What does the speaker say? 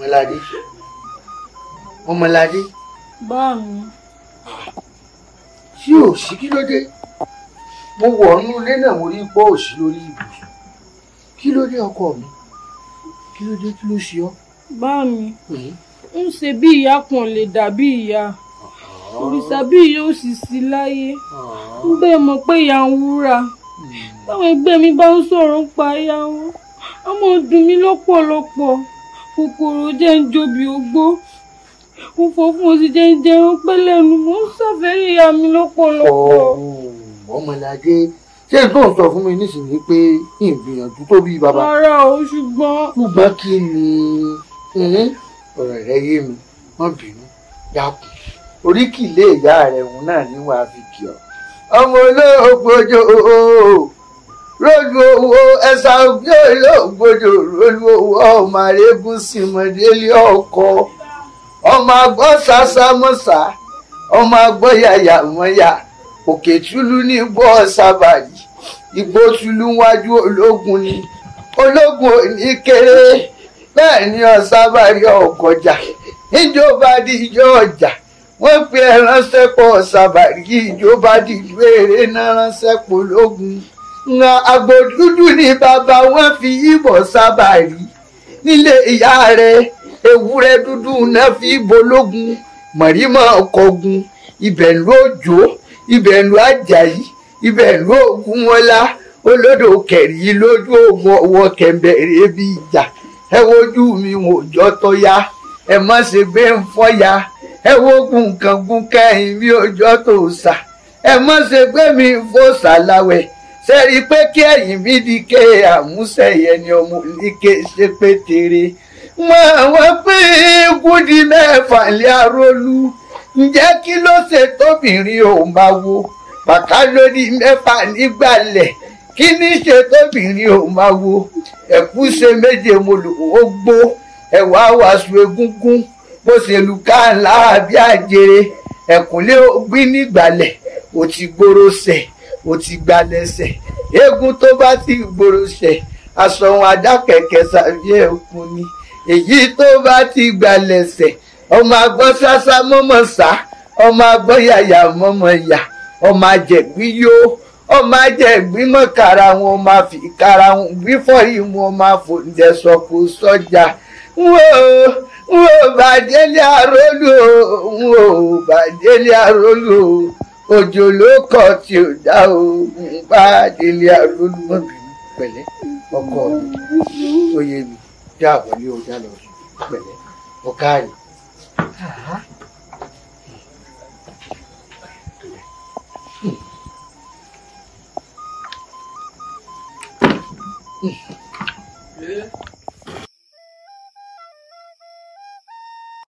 ọmọládé. Ọmọládé. Bá mi tí ò sí? Kí ló dé? Mo wọ̀ ọ́nú ilé náà mo rí pọ́ òsì lórí ibùsùn. Kí ló dé ọkọ mi? Kí ló dé? Kí ló ṣe ọ́. bá mi ń ṣe bí ìyá kan lè dàbí ìyá. Òrìṣà bí ìyá ò sì sí láyé. Ń bẹ́ẹ̀ mọ̀ pé ìyá ń wúrà táwọn ẹgbẹ́ mi bá ń sọ̀rọ̀ ń pa ìyá wọn máa dùn mí lọ́pọ̀lọpọ̀ kòkòrò jẹ́ ń jobi ogbó òfò fún oṣù jẹ́ ń jẹun pẹ́lẹ́nu mo ń ṣàfẹ́rí ìyá mi lọ́pọ̀lọpọ̀. ọmọládé ṣé tó ń sọ fún mi nísìnyí pé ìgbìyànjú tó bí bàbá. rárá o ṣùgbọ́n. ṣùgbọ́n kí ni ọ̀rọ̀ rẹ yé mi wọ́n bínú dákun oríkìlẹ̀ ìyá rẹ̀ òun náà ní wàá fi kí ọ. ọmọ olóògbòjò rólu owó ẹ̀sà òbí òlò gbọdọ̀ rólu owó ọmọ àrégún sìmọ̀délé ọkọ. Ọmọ àgbọ̀ sàṣàmọ̀sà ọmọ àgbọ̀ yàyàmọ̀yà òkè túlú ní gbọ́ ṣàbàrì ìgbó túlú wájú ológun ni. Ológun ò kéré bẹ́ẹ̀ ni ọ̀ṣàbàrì ọ̀kọjà níjọba di ọjà wọ́n pe ẹ̀ránṣẹ́pọ̀ ọ̀ṣàbàrì ìjọba di èrè náà ránṣẹ́pọ̀ ológun ǹkan àgbò dúdú ni bàbá wọn fi ìbọ̀ sábàrí nílé ìyá rẹ̀ ewúrẹ́ dúdú náà fi bológun mọ̀rímọ̀ ọkọ̀gun ibẹ̀ ló jò ibẹ̀ ló àjàyí ibẹ̀ ló ogun wọlá olódò kẹrì lójú ogun ọwọ́ kẹ̀mbẹ̀rẹ̀ bí ìjà. Ẹ wojú mi wò jọ tó yá ẹ má ṣe gbé ń fọ́ya. Ẹ wogun nǹkan gun kẹ́yìn mi òjọ́ tó sà ẹ má ṣe gbé mi fò sàláwẹ̀ sẹ́rí pé kí ẹ̀yìn mi di ké àmúṣẹ̀yẹ ni ọmọ oníke ṣe pé tere wọn àwọn pé kúdi mẹ́fà lé arólú. Ǹjẹ́ kí ló ṣe tóbìnrin ò máa wo? Bàtà lórí mẹ́fà nígbàlẹ̀. Kí ní ṣe tóbìnrin ò máa wo? Ẹ̀kú ṣe méje mo lò ó gbó. Ẹ̀wà wàásù egúngún. Bó ṣe lù káàlà àbí àjèrè. Ẹ̀kúnlé ògbín nígbàlẹ̀. Ò ti gbòòrò sẹ̀ ò ti gbalẹ̀ sẹ̀ eégún tó bá ti gbòòrò aṣọ wọn adákẹ̀kẹ́ sàbí ẹ̀kún ni. Èyí tó bá ti gbalẹ̀ sẹ̀ ọmọ agbọ́n sásá mọ́mọ́ sá ọmọ agbọ́n yàyà mọ́mọ́ yà. Ọmọ ajẹ̀gbí yó ọmọ ajẹ̀gbí mọ́ kára wọn ọmọ àfi kára wọn gbífọ́ yìí wọn máa fòǹjẹ sọkò sọ́jà. Wò wò bàdélé àrólù wò bàdélé àrólù òjò ló kọ tí ò dá o. Àrólù mọ́ bínú pẹ̀lẹ́. Ọkọ mi yé mi já àbọ̀lé o já lọ sùn pẹ̀lẹ́. Ọ̀ká rẹ̀.